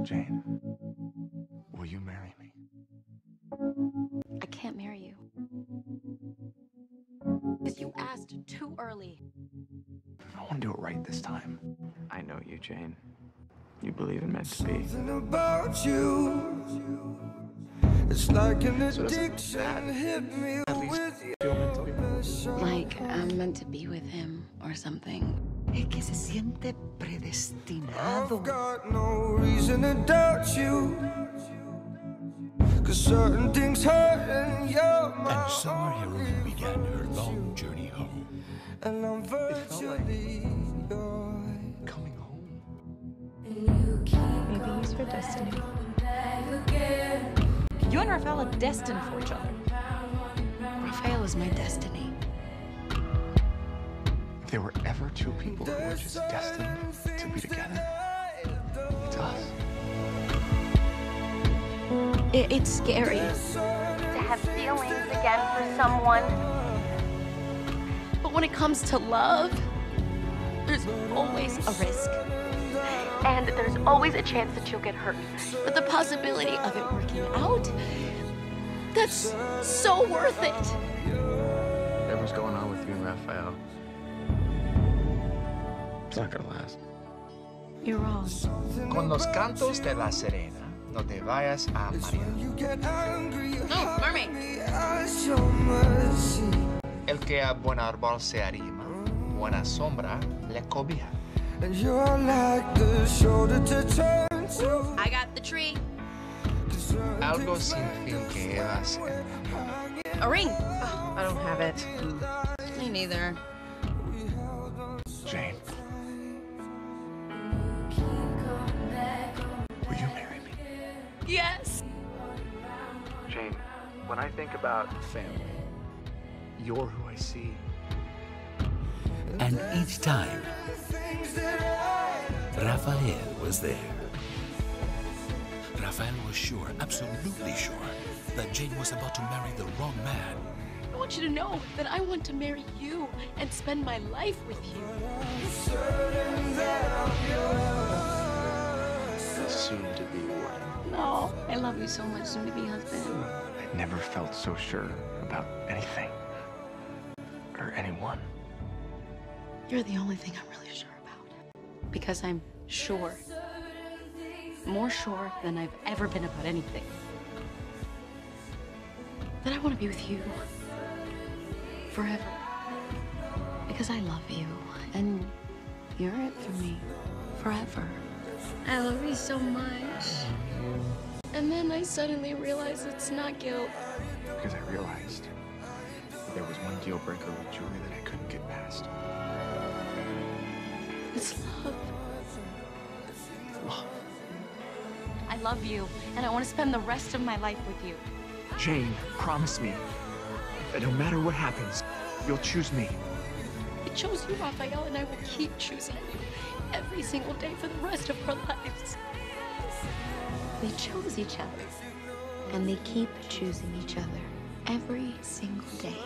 Jane, will you marry me? I can't marry you. Because you asked too early. I want to do it right this time. I know you, Jane. You believe in meant to be. Something about you. It's like an addiction hit me at least with you. feel? Like I'm meant to be with him or something. Es que se siente predestinado. I've got no reason to doubt you. Cause certain things hurt and you're my And so our heroine only began her long journey home. And I'm felt like- virtually. Coming home. Maybe he's for destiny. You and Rafael are destined for each other. Rafael is my destiny. If there were ever two people who were just destined to be together, it's us. I- it's scary. to have feelings again for someone. But when it comes to love, there's always a risk. And there's always a chance that you'll get hurt. But the possibility of it working out, that's so worth it. Whatever's going on with you and Rafael, it's not gonna last. You're wrong. Con los cantos de la sirena, no te vayas a marear. You get angry, you Oh, mermaid. me as your. El que a buen árbol se arrima, buena sombra le cobija. And you're like the shoulder to turn to. I got the tree. Algo sin fin que llevas en la mano. A ring. Oh, I don't have it. Me neither. When I think about family, you're who I see. And each time, Rafael was there. Rafael was sure, absolutely sure, that Jane was about to marry the wrong man. I want you to know that I want to marry you and spend my life with you. Soon to be one. No, I love you so much, soon to be husband. I never felt so sure about anything or anyone. You're the only thing I'm really sure about. Because I'm sure. More sure than I've ever been about anything. That I want to be with you. Forever. Because I love you. And you're it for me. Forever. I love you so much. And then I suddenly realized it's not guilt. Because I realized there was one deal breaker with Julie that I couldn't get past. It's love. Love. I love you, and I want to spend the rest of my life with you. Jane, promise me that no matter what happens, you'll choose me. I chose you, Rafael, and I will keep choosing you every single day for the rest of our lives. We chose each other. And they keep choosing each other every single day.